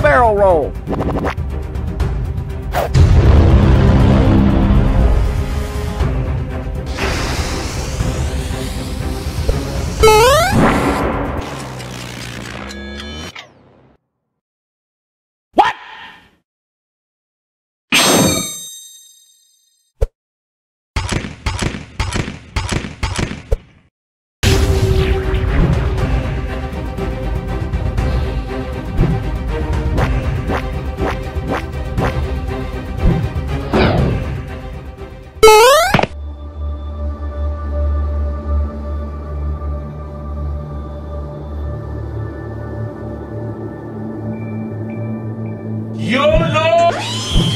barrel roll. Yo, Lord.